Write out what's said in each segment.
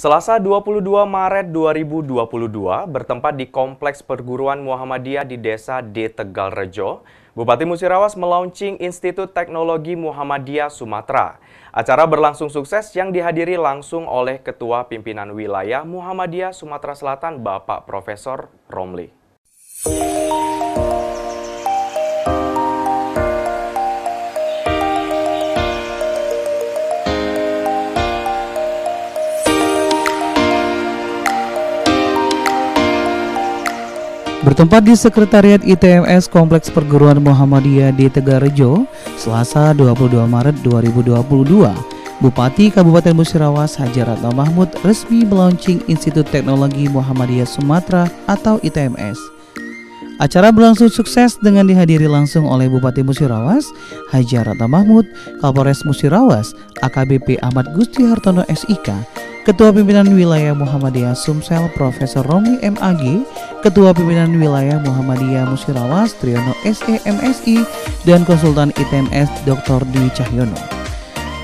Selasa 22 Maret 2022 bertempat di Kompleks Perguruan Muhammadiyah di Desa D Tegal Rejo, Bupati Musirawas melaunching Institut Teknologi Muhammadiyah Sumatera. Acara berlangsung sukses yang dihadiri langsung oleh Ketua Pimpinan Wilayah Muhammadiyah Sumatera Selatan Bapak Profesor Romli. Bertempat di Sekretariat ITMS Kompleks Perguruan Muhammadiyah di Tegarejo, Selasa 22 Maret 2022, Bupati Kabupaten Musirawas Haji Ratna Mahmud resmi melaunching Institut Teknologi Muhammadiyah Sumatera atau ITMS. Acara berlangsung sukses dengan dihadiri langsung oleh Bupati Musirawas, Haji Ratna Mahmud, Kapolres Musirawas, AKBP Ahmad Gusti Hartono SIK, Ketua Pimpinan Wilayah Muhammadiyah Sumsel Profesor Romi MAG, Ketua Pimpinan Wilayah Muhammadiyah Musirawas Triyono SEMSI, dan Konsultan ITMS Dr. Dwi Cahyono.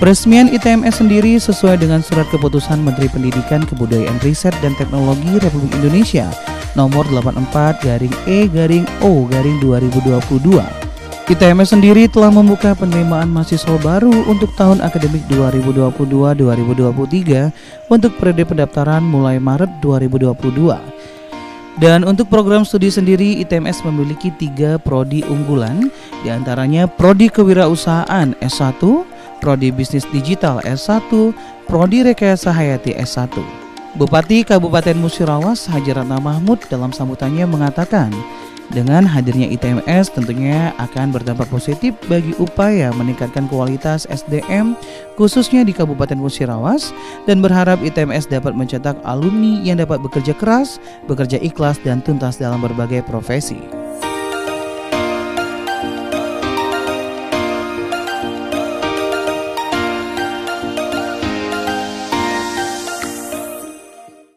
Peresmian ITMS sendiri sesuai dengan surat keputusan Menteri Pendidikan, Kebudayaan Riset dan Teknologi Republik Indonesia nomor 84 garing E garing O garing 2022 ITMS sendiri telah membuka penerimaan mahasiswa baru untuk tahun akademik 2022-2023 untuk periode pendaftaran mulai Maret 2022. Dan untuk program studi sendiri, ITMS memiliki tiga prodi unggulan, di antaranya Prodi Kewirausahaan S1, Prodi Bisnis Digital S1, Prodi Rekayasa Hayati S1. Bupati Kabupaten Musirawas Haji Ratna Mahmud dalam sambutannya mengatakan, dengan hadirnya ITMS tentunya akan berdampak positif bagi upaya meningkatkan kualitas SDM khususnya di Kabupaten Musirawas dan berharap ITMS dapat mencetak alumni yang dapat bekerja keras, bekerja ikhlas dan tuntas dalam berbagai profesi.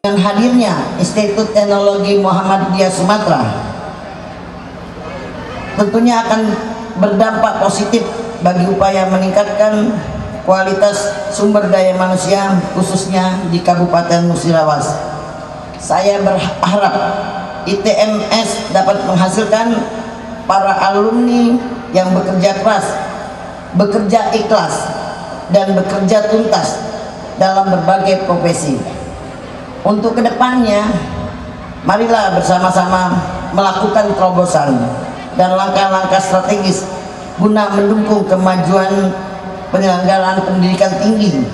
Dengan hadirnya Institut Teknologi Muhammadiyah Sumatera tentunya akan berdampak positif bagi upaya meningkatkan kualitas sumber daya manusia khususnya di Kabupaten Musirawas. Saya berharap ITMS dapat menghasilkan para alumni yang bekerja keras, bekerja ikhlas, dan bekerja tuntas dalam berbagai profesi. Untuk ke depannya, marilah bersama-sama melakukan terobosan dan langkah-langkah strategis guna mendukung kemajuan penyelenggaraan pendidikan tinggi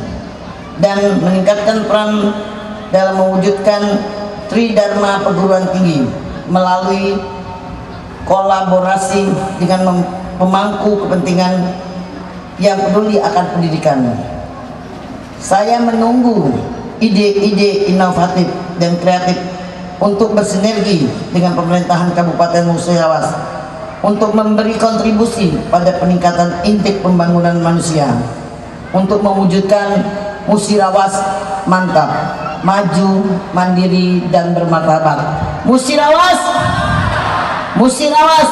dan meningkatkan peran dalam mewujudkan Tridharma perguruan tinggi melalui kolaborasi dengan pemangku kepentingan yang peduli akan pendidikan. Saya menunggu ide-ide inovatif dan kreatif untuk bersinergi dengan pemerintahan Kabupaten Musirawas untuk memberi kontribusi pada peningkatan indeks pembangunan manusia untuk mewujudkan Musirawas mantap maju mandiri dan bermartabat. Musirawas Musirawas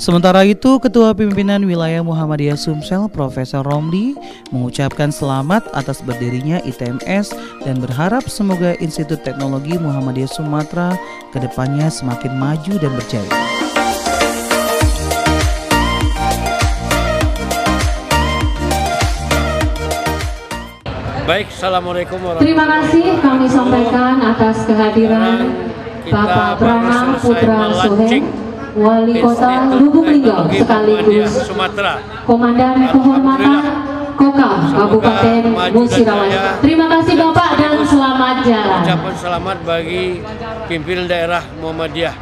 Sementara itu, Ketua Pimpinan Wilayah Muhammadiyah Sumsel Profesor Romli mengucapkan selamat atas berdirinya ITMS dan berharap semoga Institut Teknologi Muhammadiyah Sumatera ke depannya semakin maju dan berjaya. Baik, Assalamualaikum warahmatullahi Terima kasih kami sampaikan atas kehadiran Bapak Pranang Putra Sohen Wali Kota Lubuk Linggau sekaligus Sumatera. Komandan Kehormatan Koka Kabupaten Musirawas. Terima kasih Bapak dan selamat jalan. Ucapan selamat bagi pimpinan daerah Muhammadiyah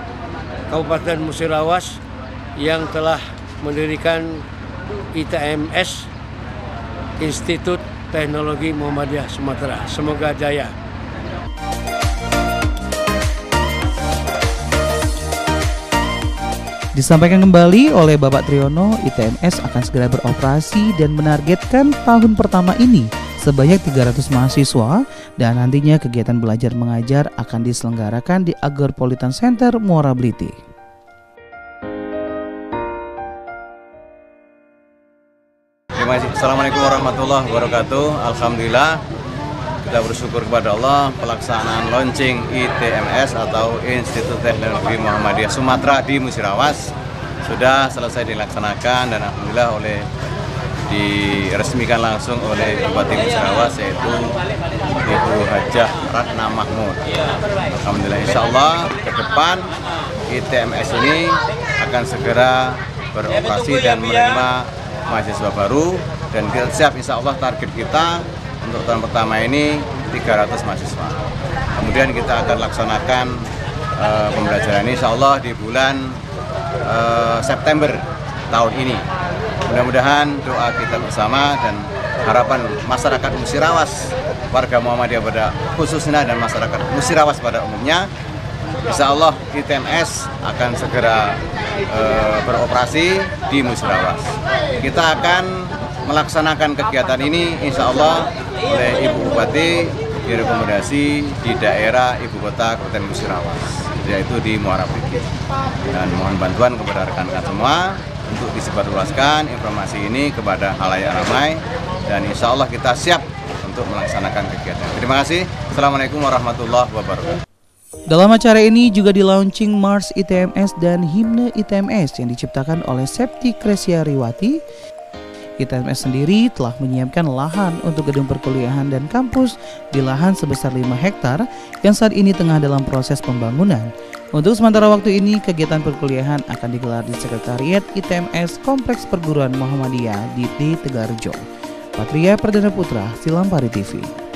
Kabupaten Musirawas yang telah mendirikan ITMS Institut Teknologi Muhammadiyah Sumatera. Semoga jaya. Disampaikan kembali oleh Bapak Triyono, ITMS akan segera beroperasi dan menargetkan tahun pertama ini sebanyak 300 mahasiswa dan nantinya kegiatan belajar mengajar akan diselenggarakan di Agropolitan Center Muara Bliti. Assalamualaikum warahmatullahi wabarakatuh. Alhamdulillah kita bersyukur kepada Allah pelaksanaan launching ITMS atau Institut Teknologi Muhammadiyah Sumatera di Musirawas sudah selesai dilaksanakan dan alhamdulillah oleh diresmikan langsung oleh Bupati Musirawas yaitu Ibu Hajah Ratna Mahmud. Alhamdulillah insya Allah ke depan ITMS ini akan segera beroperasi dan menerima mahasiswa baru dan kita siap insya Allah target kita untuk tahun pertama ini 300 mahasiswa. Kemudian kita akan laksanakan uh, pembelajaran ini insya Allah di bulan uh, September tahun ini. Mudah-mudahan doa kita bersama dan harapan masyarakat Musirawas, warga Muhammadiyah pada khususnya dan masyarakat Musirawas pada umumnya, Insya Allah ITMS akan segera uh, beroperasi di Musirawas. Kita akan melaksanakan kegiatan ini Insya Allah oleh Ibu Bupati direkomendasi di daerah Ibu Kota Kabupaten Musirawas yaitu di Muara Bukit. Dan mohon bantuan kepada rekan-rekan semua untuk disebarluaskan informasi ini kepada halayak ramai dan insya Allah kita siap untuk melaksanakan kegiatan. Terima kasih. Assalamualaikum warahmatullahi wabarakatuh. Dalam acara ini juga di launching Mars ITMS dan Himne ITMS yang diciptakan oleh Septi Kresyariwati ITMS sendiri telah menyiapkan lahan untuk gedung perkuliahan dan kampus di lahan sebesar 5 hektar yang saat ini tengah dalam proses pembangunan. Untuk sementara waktu ini, kegiatan perkuliahan akan digelar di Sekretariat ITMS Kompleks Perguruan Muhammadiyah di Tegarjo. Patria Perdana Putra, Silampari TV.